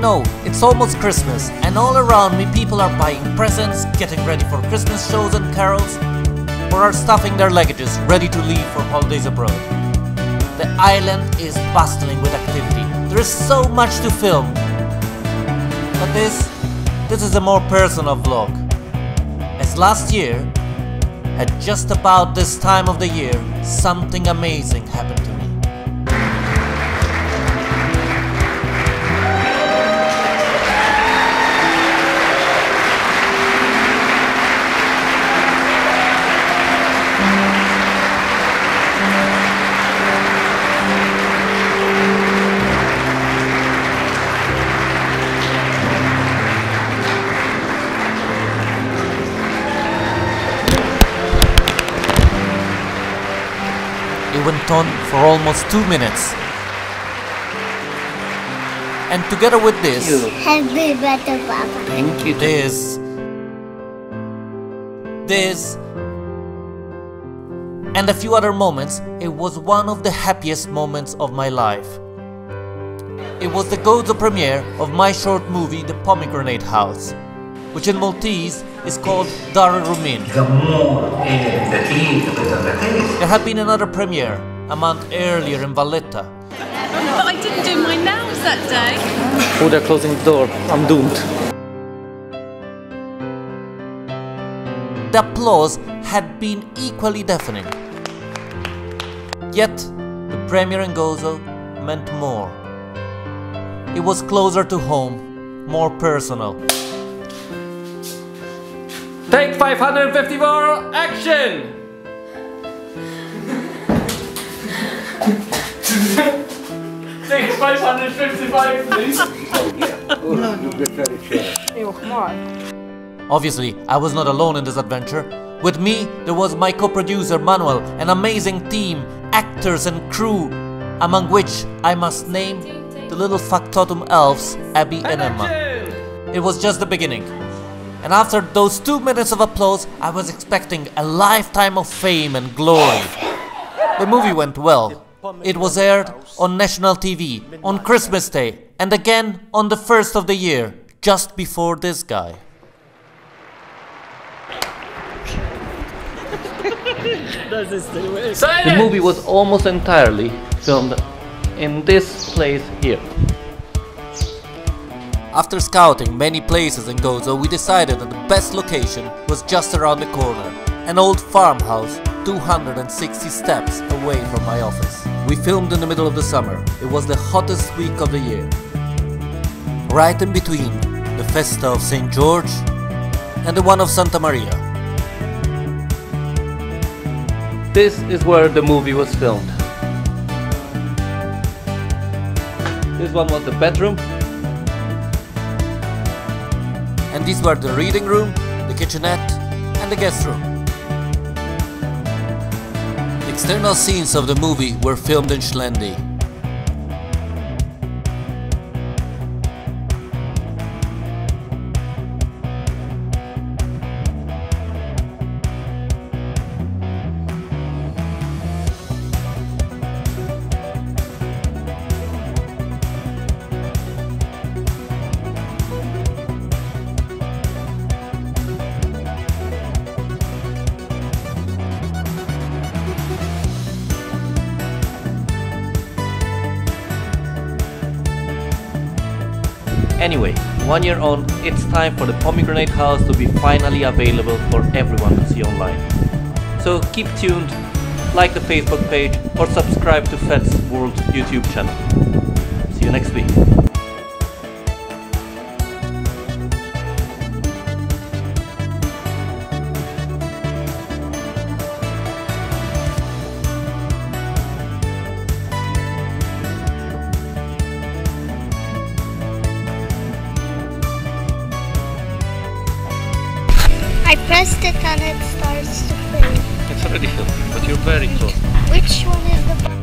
know, it's almost Christmas, and all around me people are buying presents, getting ready for Christmas shows and carols, or are stuffing their luggages ready to leave for holidays abroad. The island is bustling with activity. There is so much to film. But this, this is a more personal vlog. As last year, at just about this time of the year, something amazing happened to me. It went on for almost two minutes. And together with this, Happy birthday, Papa. Thank you. This. This. And a few other moments, it was one of the happiest moments of my life. It was the Gozo premiere of my short movie The Pomegranate House, which in Maltese is called Dar ir-Rummien. There had been another premiere a month earlier in Valletta, But I didn't do my nails that day. Oh, they're closing the door. I'm doomed. The applause had been equally deafening. Yet, the premiere in Gozo meant more. It was closer to home, more personal. Take 554, action! Take 555, please. Obviously, I was not alone in this adventure. With me, there was my co-producer Manuel, an amazing team, actors and crew, among which I must name the little factotum elves, Abi and Emma. It was just the beginning. And after those two minutes of applause, I was expecting a lifetime of fame and glory. The movie went well. It was aired on national TV on Christmas Day and again on the first of the year, just before this guy. The movie was almost entirely filmed in this place here. After scouting many places in Gozo, we decided that the best location was just around the corner, an old farmhouse 260 steps away from my office. We filmed in the middle of the summer. It was the hottest week of the year. Right in between the festa of St. George and the one of Santa Maria. This is where the movie was filmed. This one was the bedroom. And these were the reading room, the kitchenette, and the guest room. The external scenes of the movie were filmed in Xlendi. Anyway, one year on, it's time for the Pomegranate House to be finally available for everyone to see online. So keep tuned, like the Facebook page, or subscribe to Fed's World YouTube channel. See you next week. I pressed it and it starts to film. It's already filmed, but you're very close. Which one is the